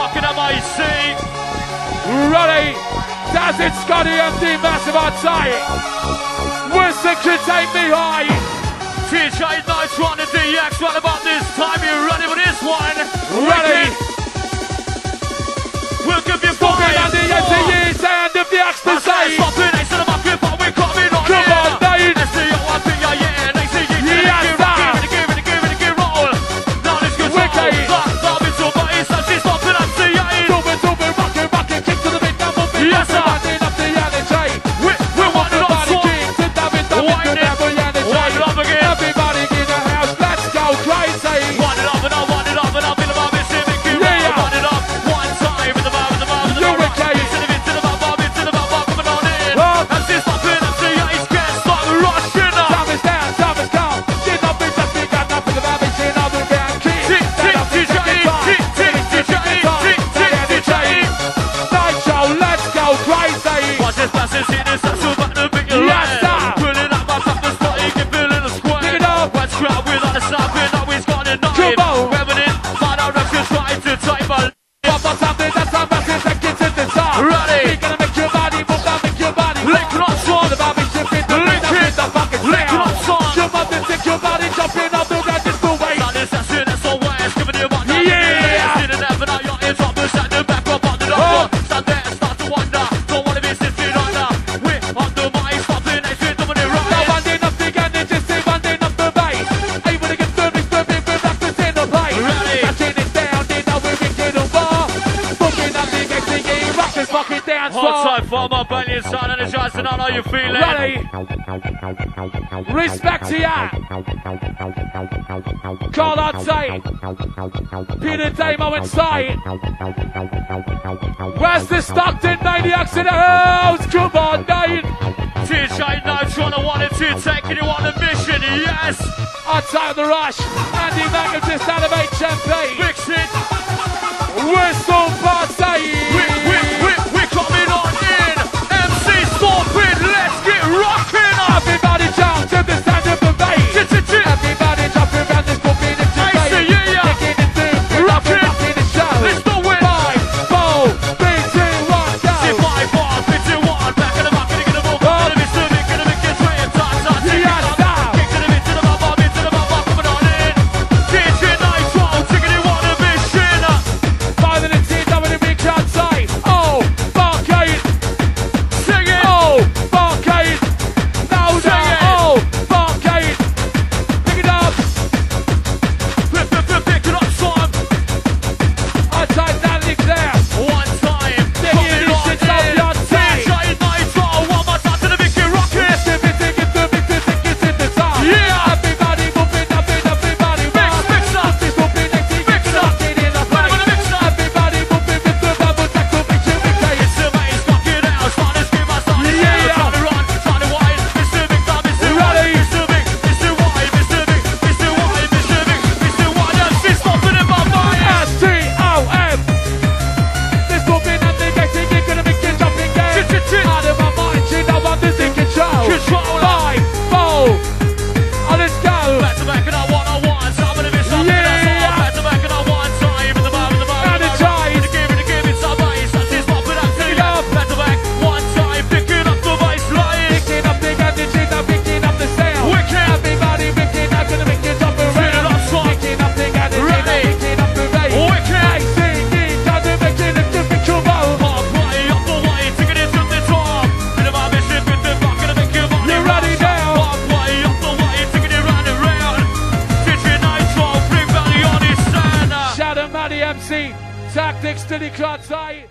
fucking MIC. That's it, Scotty MD Massive outside. Winston could take me high. TJ Nice run the DX right about this time. house, right side. outside. Outside, form up on your side, energize and on how you feeling. Ready. Respect to ya. Call outside. Peter Damo inside. Where's the Stockton maniacs in the house? Come on, nine. TJ Knights no, runner one and two taking you on a mission, yes. Outside the rush. Andy Magnus, out of HMP. Fix it. Where's Messi sagt extra die Klatschei.